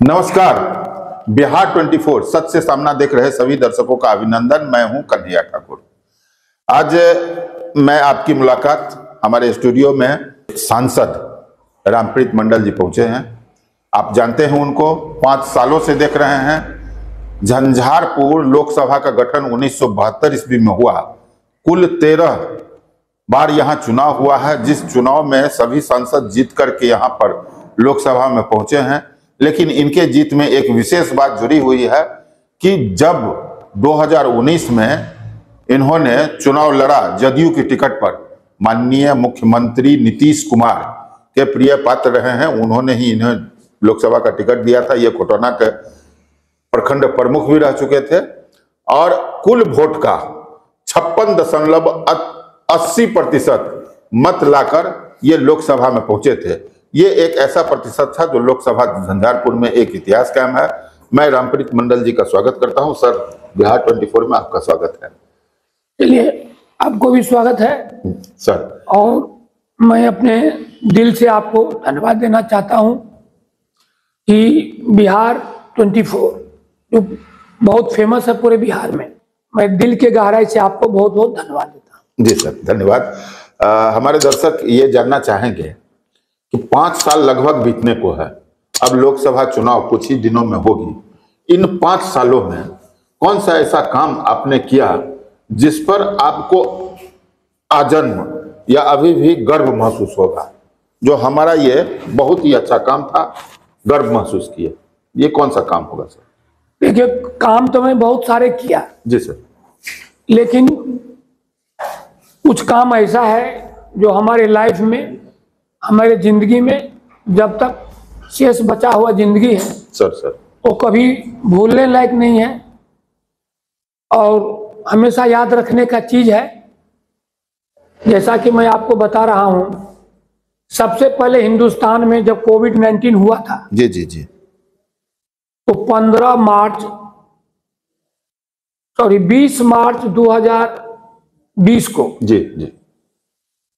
नमस्कार। बिहार 24 सच से सामना देख रहे सभी दर्शकों का अभिनंदन। मैं हूँ कन्हैया ठाकुर। आज, मैं आपकी मुलाकात हमारे स्टूडियो में सांसद रामप्रीत मंडल जी पहुँचे हैं। आप जानते हैं उनको, पाँच सालों से देख रहे हैं। झंझारपुर लोकसभा का गठन उन्नीस सौ बहत्तर ईस्वी में हुआ। कुल तेरह बार यहाँ चुनाव हुआ है। जिस चुनाव में सभी सांसद जीत करके यहाँ पर लोकसभा में पहुँचे हैं लेकिन इनके जीत में एक विशेष बात जुड़ी हुई है कि जब 2019 में इन्होंने चुनाव लड़ा जदयू की टिकट पर, माननीय मुख्यमंत्री नीतीश कुमार के प्रिय पात्र रहे हैं, उन्होंने ही इन्हें लोकसभा का टिकट दिया था, ये कोटोना के प्रखंड प्रमुख भी रह चुके थे, और कुल वोट का छप्पन दशमलव अस्सी प्रतिशत मत लाकर ये लोकसभा में पहुँचे थे। ये एक ऐसा प्रतिशत था जो लोकसभा झंझारपुर में एक इतिहास कायम है। मैं रामप्रीत मंडल जी का स्वागत करता हूँ। सर बिहार 24 में आपका स्वागत है। चलिए आपको भी स्वागत है। सर। और मैं अपने दिल से आपको धन्यवाद देना चाहता हूँ कि बिहार 24 जो बहुत फ़ेमस है पूरे बिहार में मैं दिल के गहराई से आपको बहुत बहुत धन्यवाद देता हूँ। जी सर धन्यवाद। हमारे दर्शक ये जानना चाहेंगे कि पाँच साल लगभग बीतने को है। अब लोकसभा चुनाव कुछ ही दिनों में होगी। इन पाँच सालों में कौन सा ऐसा काम आपने किया जिस पर आपको आजन्म या अभी भी गर्व महसूस होगा? जो हमारा ये बहुत ही अच्छा काम था गर्व महसूस किया। ये कौन सा काम होगा सर? देखिए काम तो मैं बहुत सारे किया। जी सर। लेकिन कुछ काम ऐसा है जो हमारे लाइफ में हमारे ज़िंदगी में जब तक शेष बचा हुआ ज़िंदगी है सर सर। वो कभी भूलने लायक नहीं है। और हमेशा याद रखने का चीज़ है जैसा कि मैं आपको बता रहा हूँ सबसे पहले हिंदुस्तान में जब कोविड 19 हुआ था जी जी जी। तो 15 मार्च सॉरी 20 मार्च 2020 को जी जी।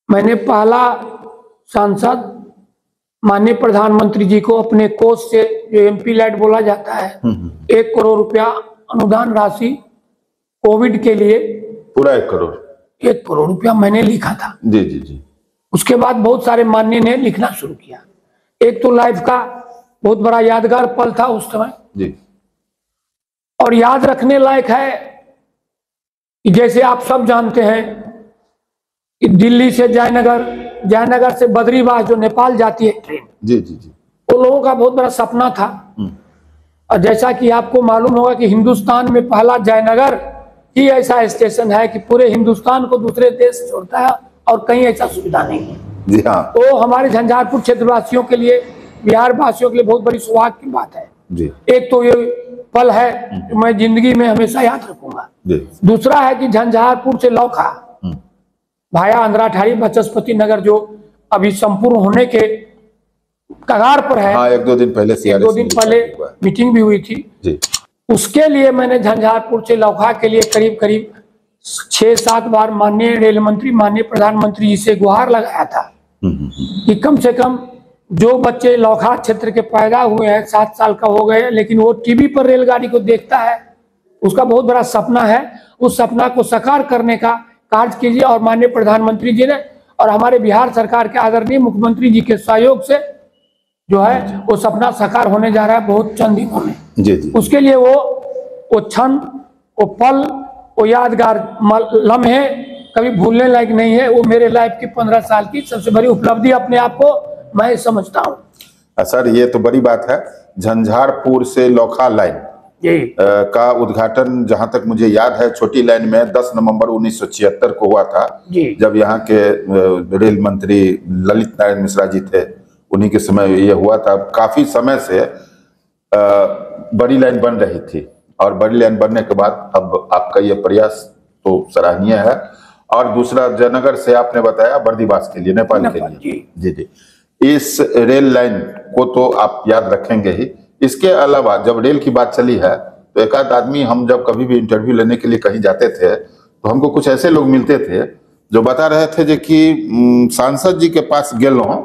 मैंने पहला सांसद माननीय प्रधानमंत्री जी को अपने कोष से जो एमपी लाइट बोला जाता है एक करोड़ रुपया अनुदान राशि कोविड के लिए पूरा एक करोड़। एक करोड़ रुपया मैंने लिखा था। जी जी जी। उसके बाद बहुत सारे मान्य ने लिखना शुरू किया। एक तो लाइफ का बहुत बड़ा यादगार पल था उस समय। जी। और याद रखने लायक है कि जैसे आप सब जानते हैं कि दिल्ली से जयनगर जयनगर से बद्रीवास जो नेपाल जाती है ट्रेन जी जी जी। वो लोगों का बहुत बड़ा सपना था। और जैसा कि आपको मालूम होगा कि हिंदुस्तान में पहला जयनगर ही ऐसा स्टेशन है कि पूरे हिंदुस्तान को दूसरे देश छोड़ता है और कहीं ऐसा सुविधा नहीं है। जी हाँ। तो हमारे झंझारपुर क्षेत्रवासियों के लिए बिहार वासियों के लिए बहुत बड़ी सौभाग्य की बात है। जी। एक तो ये पल है मैं ज़िंदगी में हमेशा याद रखूँगा। दूसरा है कि झंझारपुर से लौखा भाया अंधराठारी बचस्पति नगर जो अभी संपूर्ण होने के कगार पर है। हाँ एक दो दिन पहले एक दो दिन पहले मीटिंग भी हुई थी। जी। उसके लिए मैंने झंझारपुर से लौखा के लिए करीब करीब छह सात बार माननीय रेल मंत्री माननीय प्रधानमंत्री जी से गुहार लगाया था। हम्म, हम्म, हम्म, कि कम से कम जो बच्चे लौखा क्षेत्र के पैदा हुए हैं सात साल का हो गए लेकिन वो टीवी पर रेलगाड़ी को देखता है। उसका बहुत बड़ा सपना है। उस सपना को साकार करने का कार्य कीजिए और माननीय प्रधानमंत्री जी ने और हमारे बिहार सरकार के आदरणीय मुख्यमंत्री जी के सहयोग से जो है वो सपना साकार होने जा रहा है बहुत चंद दिनों में जी जी। उसके लिए वो वो क्षण वो पल वो यादगार लम्हे कभी भूलने लायक नहीं है। वो मेरे लाइफ की पंद्रह साल की सबसे बड़ी उपलब्धि अपने आप को मैं समझता हूँ। सर ये तो बड़ी बात है। झंझारपुर से लोखा लाइन। का उद्घाटन जहाँ तक मुझे याद है छोटी लाइन में 10 नवंबर 1976 को हुआ था जब यहाँ के रेल मंत्री ललित नारायण मिश्रा जी थे उन्हीं के समय ये हुआ था। काफ़ी समय से बड़ी लाइन बन रही थी और बड़ी लाइन बनने के बाद अब आपका ये प्रयास तो सराहनीय है। और दूसरा जयनगर से आपने बताया बर्दीवास के लिए नेपाल के लिए। जी जी। इस रेल लाइन को तो आप याद रखेंगे ही इसके अलावा जब रेल की बात चली है तो एक आध आदमी हम जब कभी भी इंटरव्यू लेने के लिए कहीं जाते थे तो हमको कुछ ऐसे लोग मिलते थे जो बता रहे थे जे कि सांसद जी के पास गेलहुँ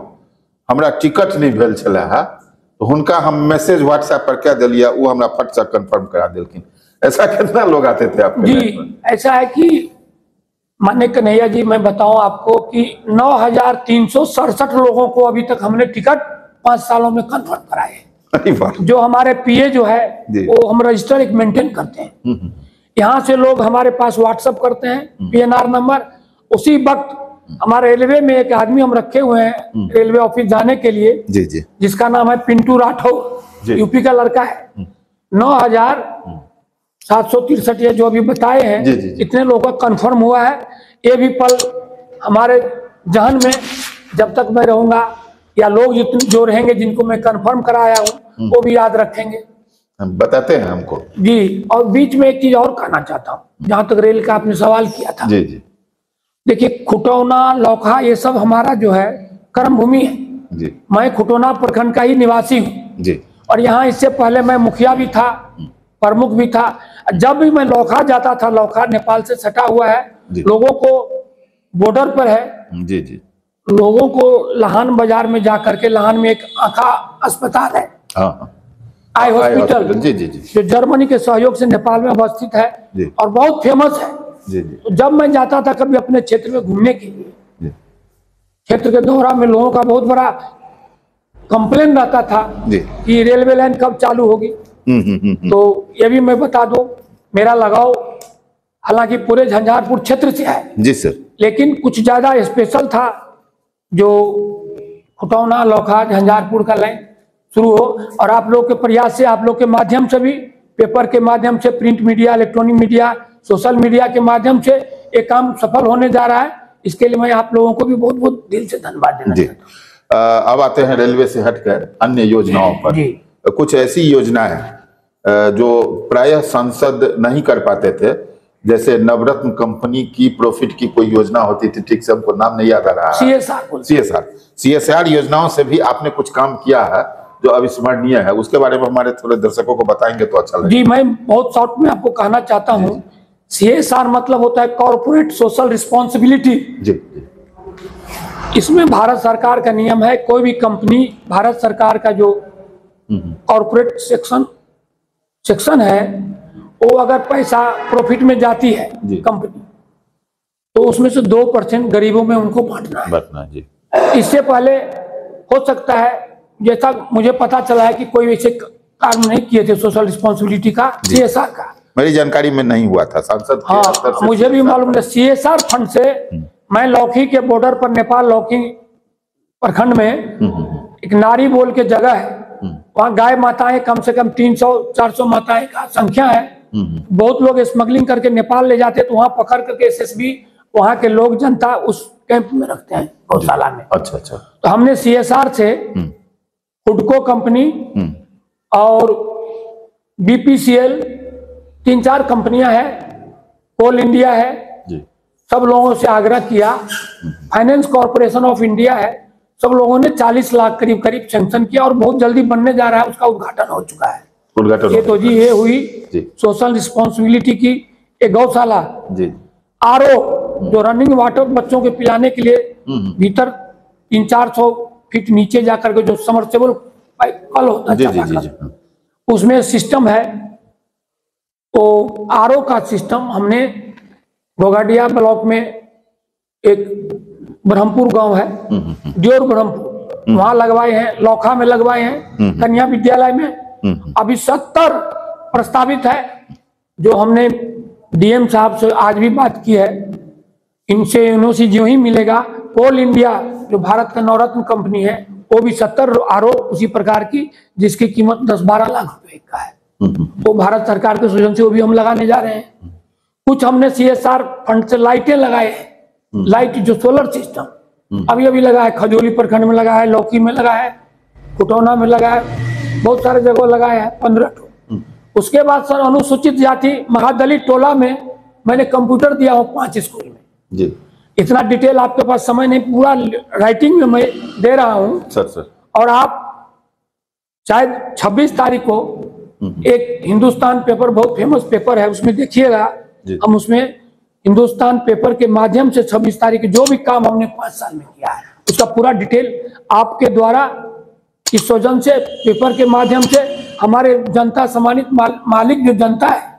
हमरा टिकट नहीं भेल छले है तो हुनका हम मैसेज व्हाट्सएप पर क्या दिलिए वो हमरा फट से कंफर्म करा दिलखिन। ऐसा कितना लोग आते थे आपके जी ऐसा है कि मान्य कन्हैया जी मैं बताऊँ आपको कि नौ हज़ार तीन सौ सड़सठ लोगों को अभी तक हमने टिकट पाँच सालों में कन्फर्म कराए। जो हमारे पीए जो है वो हम रजिस्टर एक मेंटेन करते हैं। हम्म, हम्म, यहाँ से लोग हमारे पास व्हाट्सअप करते हैं पीएनआर नंबर उसी वक्त हमारे रेलवे में एक आदमी हम रखे हुए हैं रेलवे ऑफ़िस जाने के लिए जी जी। जिसका नाम है पिंटू राठौर यूपी का लड़का है। नौ हज़ार सात सौ तिरसठ ये जो अभी बताए हैं जी, जी, जी। इतने लोगों का कंफर्म हुआ है। ये भी पल हमारे जहन में जब तक मैं रहूँगा या लोग जितने जो रहेंगे जिनको मैं कंफर्म कराया हूँ वो भी याद रखेंगे। बताते हैं हमको। जी और बीच में एक चीज़ और कहना चाहता हूँ। जहाँ तक रेल का आपने सवाल किया था। जी जी। देखिए खुटौना लौखा ये सब हमारा जो है कर्म भूमि है। जी। मैं खुटौना प्रखंड का ही निवासी हूँ। जी। और यहाँ इससे पहले मैं मुखिया भी था प्रमुख भी था। जब भी मैं लौखा जाता था लौखा नेपाल से सटा हुआ है। लोगों को बॉर्डर पर है। जी जी। लोगों को लहान बाज़ार में जा करके लहान में एक आखा अस्पताल है। हाँ। आई हॉस्पिटल जी जी जी। जो जर्मनी के सहयोग से नेपाल में अवस्थित है और बहुत फ़ेमस है। जी जी। तो जब मैं जाता था कभी अपने क्षेत्र में घूमने के लिए क्षेत्र के दौरा में लोगों का बहुत बड़ा कंप्लेन रहता था कि रेलवे लाइन कब चालू होगी। हम्म हम्म, हम्म तो ये भी मैं बता दूँ मेरा लगाव हालाँकि पूरे झंझारपुर क्षेत्र से है। जी सर। लेकिन कुछ ज़्यादा स्पेशल था जो खुटौना लौखा झंझारपुर का लाइन शुरू हो और आप लोग के प्रयास से आप लोग के माध्यम से भी पेपर के माध्यम से print media electronic media social media के माध्यम से ये काम सफल होने जा रहा है। इसके लिए मैं आप लोगों को भी बहुत बहुत दिल से धन्यवाद देना जी। चाहता अ, अब आते हैं रेलवे से हटकर अन्य योजनाओं पर। जी। कुछ ऐसी योजनाएँ जो प्रायः संसद नहीं कर पाते थे जैसे नवरत्न कंपनी की प्रॉफिट की कोई योजना होती थी ठीक से हमको नाम नहीं याद आ रहा सी है। एस आर सीएसआर सीएसआर योजनाओं से भी आपने कुछ काम किया है जो अविस्मरणीय है। उसके बारे में हमारे थोड़े दर्शकों को बताएँगे तो अच्छा लगेगा। जी मैं बहुत शॉर्ट में आपको कहना चाहता हूँ। सी एस आर मतलब होता है कॉर्पोरेट सोशल रिस्पॉन्सिबिलिटी जी जी। इसमें भारत सरकार का नियम है कोई भी कंपनी भारत सरकार का जो कॉर्पोरेट सेक्शन सेक्शन है वो अगर पैसा प्रॉफिट में जाती है कंपनी तो उसमें से दो परसेंट गरीबों में उनको बांटना है। बतना जी। इससे पहले हो सकता है जैसा मुझे पता चला है कि कोई वैसे काम नहीं किए थे सोशल रिस्पॉन्सिबिलिटी का सीएसआर का। मेरी जानकारी में नहीं हुआ था सांसद हाँ मुझे भी मालूम है सीएसआर फंड से मैं लौकी के बॉर्डर पर नेपाल लौकी प्रखंड में एक नारी बोल के जगह है। वहाँ गाय माताएँ कम से कम 300 400 माताएँ का संख्या है। बहुत लोग स्मगलिंग करके नेपाल ले जाते हैं, तो वहाँ पकड़ करके एसएसबी वहाँ के लोग जनता उस कैंप में रखते हैं गौशाला में अच्छा अच्छा। तो हमने सीएसआर से हुडको कंपनी हम्म। और बीपीसीएल तीन चार कंपनियाँ हैं कोल इंडिया है जी। सब लोगों से आग्रह किया। फाइनेंस कॉरपोरेशन ऑफ़ इंडिया है सब लोगों ने 40 लाख करीब करीब सैंक्शन किया और बहुत जल्दी बनने जा रहा है उसका उद्घाटन हो चुका है। उद्घाटन ये तो जी ये हुई जी। सोशल रिस्पॉन्सिबिलिटी की एक गौशाला। जी। आर जो रनिंग वाटर बच्चों के पिलाने के लिए भीतर तीन चार सौ फीट नीचे जाकर के जो समरसेबल कल होता है जी जी जी जी उसमें सिस्टम है। तो आरओ का सिस्टम हमने घोगाडिया ब्लॉक में एक ब्रह्मपुर गाँव है। दियोर ब्रह्मपुर वहाँ लगवाए हैं लौखा में लगवाए हैं कन्या विद्यालय में अभी सत्तर प्रस्तावित है जो हमने डीएम साहब से आज भी बात की है। इनसे एनओसी जो ही मिलेगा कोल इंडिया जो भारत का नवरत्न कंपनी है वो भी सत्तर आरोप उसी प्रकार की जिसकी कीमत दस बारह लाख रुपए का है। वो भारत सरकार के सृजन से वो भी हम लगाने जा रहे हैं। कुछ हमने सीएसआर फंड से लाइटें लगाए हैं। लाइट जो सोलर सिस्टम अभी अभी लगा है खजोली प्रखंड में लगा है लौकी में लगा है कुटौना में लगा है। बहुत सारे जगह लगाए हैं पंद्रह ठो। उसके बाद सर अनुसूचित जाति महादलित टोला में मैंने कंप्यूटर दिया हूँ पाँच स्कूल में। जी। इतना डिटेल आपके पास समय नहीं पूरा राइटिंग में मैं दे रहा हूँ। Sir sir. और आप शायद 26 तारीख को एक हिंदुस्तान पेपर बहुत फ़ेमस पेपर है उसमें देखिएगा। हम उसमें हिंदुस्तान पेपर के माध्यम से 26 तारीख जो भी काम हमने पाँच साल में किया है उसका पूरा डिटेल आपके द्वारा इस स्वजन से पेपर के माध्यम से हमारे जनता सम्मानित माल, मालिक जो जनता है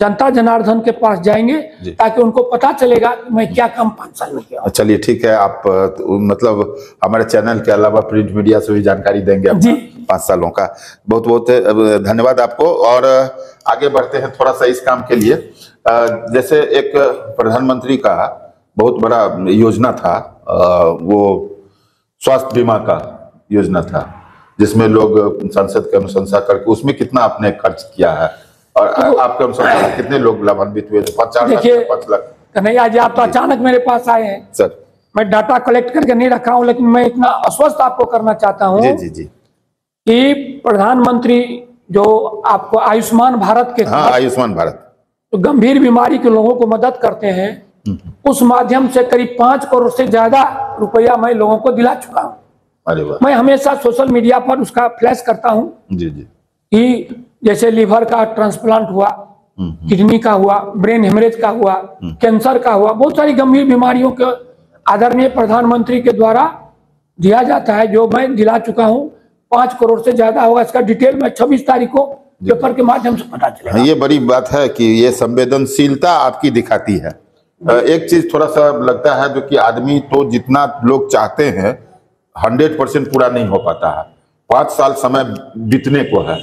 जनता जनार्दन के पास जाएँगे ताकि उनको पता चलेगा कि मैं क्या काम पाँच साल में किया। चलिए ठीक है आप तो मतलब हमारे चैनल के अलावा प्रिंट मीडिया से भी जानकारी देंगे जी। पाँच सालों का। बहुत बहुत धन्यवाद आपको। और आगे बढ़ते हैं थोड़ा सा इस काम के लिए। जैसे एक प्रधानमंत्री का बहुत बड़ा योजना था वो स्वास्थ्य बीमा का। योजना था जिसमें लोग संसद की अनुशंसा करके उसमें कितना आपने खर्च किया है? और अ, आपके अनुसार कितने लोग लाभान्वित हुए? पाँच चार लाख देखिए- पाँच लाख। कन्हैया जी आप तो अचानक मेरे पास आए हैं। सर। मैं डाटा कलेक्ट करके नहीं रखा हूँ लेकिन मैं इतना आश्वस्त आपको करना चाहता हूँ जी जी जी। कि प्रधानमंत्री जो आपको आयुष्मान भारत के हाँ आयुष्मान भारत। जो गंभीर बीमारी के लोगों को मदद करते हैं उस माध्यम से करीब पाँच करोड़ से ज़्यादा रुपया मैं लोगों को दिला चुका हूँ। अरे मैं हमेशा सोशल मीडिया पर उसका फ्लैश करता हूँ जी जी। कि जैसे लीवर का ट्रांसप्लांट हुआ किडनी का हुआ ब्रेन हेमरेज का हुआ कैंसर का हुआ बहुत सारी गंभीर बीमारियों के आदरणीय प्रधानमंत्री के द्वारा दिया जाता है जो मैं दिला चुका हूँ। पाँच करोड़ से ज़्यादा होगा इसका डिटेल में छब्बीस तारीख को पेपर के माध्यम से पता चलेगा। हाँ, ये बड़ी बात है कि ये संवेदनशीलता आपकी दिखाती है। एक चीज़ थोड़ा सा लगता है जो कि आदमी तो जितना लोग चाहते हैं हंड्रेड परसेंट पूरा नहीं हो पाता है। पाँच साल समय बीतने को है।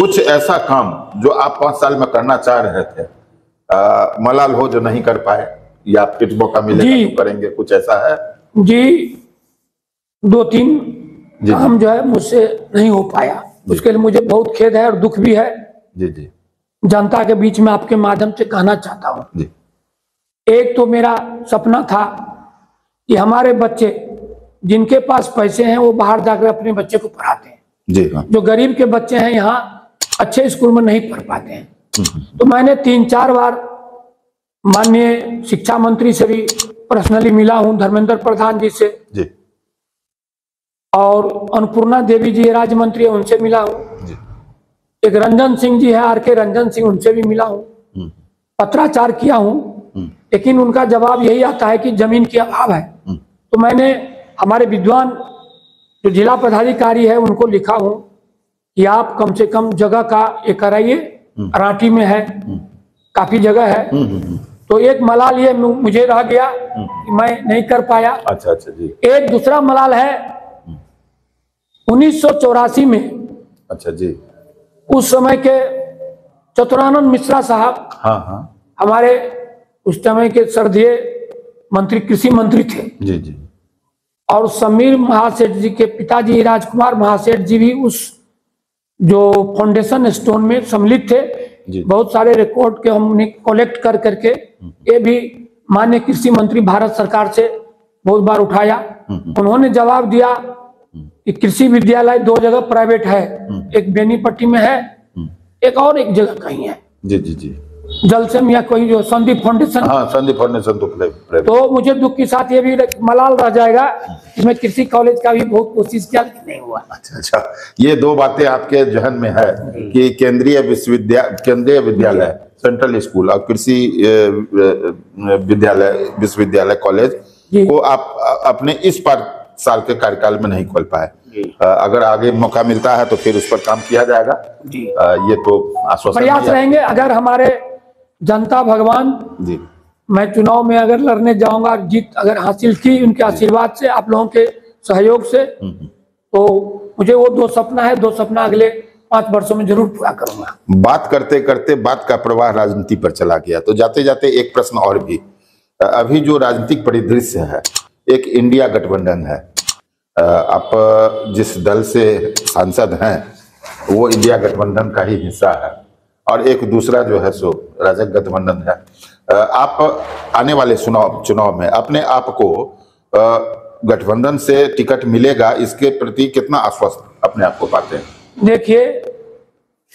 कुछ ऐसा काम जो आप पाँच साल में करना चाह रहे थे अ, मलाल हो जो नहीं कर पाए या फिर मौका मिलेगा तो करेंगे कुछ ऐसा है? जी दो तीन जी। काम जो है मुझसे नहीं हो पाया। उसके लिए मुझे बहुत खेद है और दुख भी है। जी जी। जनता के बीच में आपके माध्यम से कहना चाहता हूँ। एक तो मेरा सपना था कि हमारे बच्चे जिनके पास पैसे हैं वो बाहर जाकर अपने बच्चे को पढ़ाते हैं। जी हाँ। जो गरीब के बच्चे हैं यहाँ अच्छे स्कूल में नहीं पढ़ पाते हैं। तो मैंने तीन चार बार माननीय शिक्षा मंत्री से भी पर्सनली मिला हूँ धर्मेंद्र प्रधान जी से। जी। और अन्नपूर्णा देवी जी राज्य मंत्री है उनसे मिला हूँ। एक रंजन सिंह जी है आर के रंजन सिंह उनसे भी मिला हूँ। हम्म, पत्राचार किया हूँ लेकिन उनका जवाब यही आता है कि ज़मीन की अभाव है। तो मैंने हमारे विद्वान जो जिला पदाधिकारी है उनको लिखा हूँ कि आप कम से कम जगह का ये कराइए। रांटी में है। काफ़ी जगह है। तो एक मलाल ये मुझे रह गया कि मैं नहीं कर पाया। अच्छा अच्छा जी। एक दूसरा मलाल है। उन्नीस सौ चौरासी में अच्छा जी। उस समय के चतुरानंद मिश्रा साहब हाँ हाँ। हमारे उस समय के सर्दीय मंत्री कृषि मंत्री थे। जी जी। और समीर महासेठ जी के पिताजी राजकुमार महासेठ जी भी उस जो फाउंडेशन स्टोन में सम्मिलित थे। बहुत सारे रिकॉर्ड के हमने कलेक्ट कर करके ये भी मान्य कृषि मंत्री भारत सरकार से बहुत बार उठाया। उन्होंने जवाब दिया कि कृषि विद्यालय दो जगह प्राइवेट है एक बेनीपट्टी में है एक और एक जगह कहीं है। जी जी जी। जलसम या कोई जो संदीप फाउंडेशन हाँ संदीप फाउंडेशन तो प्ले, तो मुझे दुख के साथ ये भी मलाल रह जाएगा कि मैं कृषि कॉलेज का भी बहुत कोशिश किया लेकिन नहीं हुआ। अच्छा अच्छा। ये दो बातें आपके जहन में है कि केंद्रीय विश्वविद्यालय केंद्रीय विद्यालय सेंट्रल स्कूल और कृषि विद्यालय विश्वविद्यालय कॉलेज। को आप अपने इस पार साल के कार्यकाल में नहीं खोल पाए। अगर आगे मौका मिलता है तो फिर उस पर काम किया जाएगा। ये तो आश्वासन प्रयास रहेंगे अगर हमारे जनता भगवान जी। मैं चुनाव में अगर लड़ने जाऊँगा जीत अगर हासिल की उनके आशीर्वाद से आप लोगों के सहयोग से तो मुझे वो दो सपना है दो सपना अगले पाँच वर्षों में ज़रूर पूरा करूँगा। बात करते करते बात का प्रवाह राजनीति पर चला गया तो जाते जाते एक प्रश्न और भी। अभी जो राजनीतिक परिदृश्य है एक इंडिया गठबंधन है। आप जिस दल से सांसद हैं वो इंडिया गठबंधन का ही हिस्सा है। और एक दूसरा जो है सो राजग गठबंधन है। आप आने वाले चुनाव चुनाव में अपने आप को गठबंधन से टिकट मिलेगा इसके प्रति कितना आश्वस्त अपने आप को पाते हैं? देखिए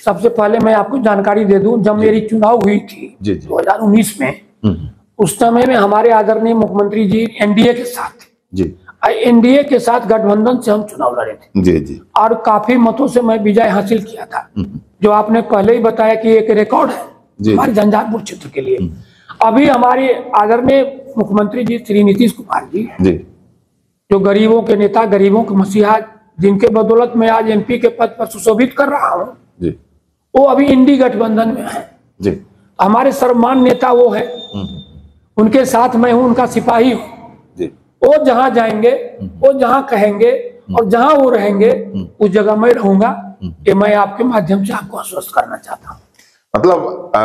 सबसे पहले मैं आपको जानकारी दे दूँ जब मेरी चुनाव हुई थी जी, जी। 2019 में हम्म, उस समय में हमारे आदरणीय मुख्यमंत्री जी एनडीए के साथ थे। जी। एनडीए के साथ गठबंधन से हम चुनाव लड़े थे। जी जी। और काफ़ी मतों से मैं विजय हासिल किया था। जो आपने पहले ही बताया कि एक रिकॉर्ड है हमारे झंझारपुर क्षेत्र के लिए। अभी हमारे आदरणीय मुख्यमंत्री जी श्री नीतीश कुमार जी जी। जो गरीबों के नेता गरीबों के मसीहा जिनके बदौलत में आज एमपी के पद पर सुशोभित कर रहा हूँ वो अभी इंडी गठबंधन में है। जी। हमारे सर्वमान नेता वो है। उनके साथ मैं हूँ उनका सिपाही हूँ। वो जहाँ जाएँगे वो जहाँ कहेंगे और जहाँ वो रहेंगे उस जगह मैं रहूँगा। ये मैं आपके माध्यम से आपको आश्वस्त करना चाहता हूँ। मतलब आ,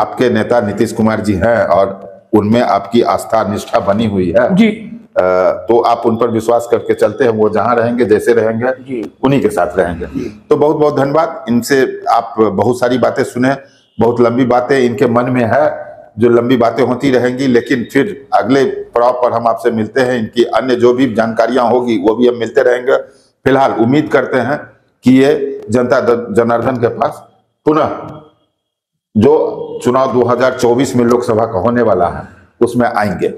आपके नेता नीतीश कुमार जी हैं और उनमें आपकी आस्था निष्ठा बनी हुई है। जी। आ, तो आप उन पर विश्वास करके चलते हैं वो जहाँ रहेंगे जैसे रहेंगे उन्हीं के साथ रहेंगे। तो बहुत बहुत धन्यवाद। इनसे आप बहुत सारी बातें सुने बहुत लंबी बातें इनके मन में है जो लंबी बातें होती रहेंगी लेकिन फिर अगले पड़ाव पर हम आपसे मिलते हैं। इनकी अन्य जो भी जानकारियाँ होगी वो भी हम मिलते रहेंगे। फ़िलहाल उम्मीद करते हैं कि ये जनता जनार्दन के पास। पुनः जो चुनाव 2024 में लोकसभा का होने वाला है उसमें आएँगे।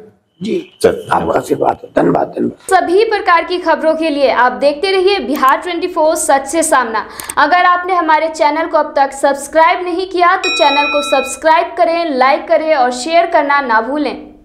जी। चल। आपका आशीर्वाद धन्यवाद धन्यवाद। सभी प्रकार की खबरों के लिए आप देखते रहिए बिहार 24 सच से सामना। अगर आपने हमारे चैनल को अब तक सब्सक्राइब नहीं किया तो चैनल को सब्सक्राइब करें लाइक करें और शेयर करना ना भूलें।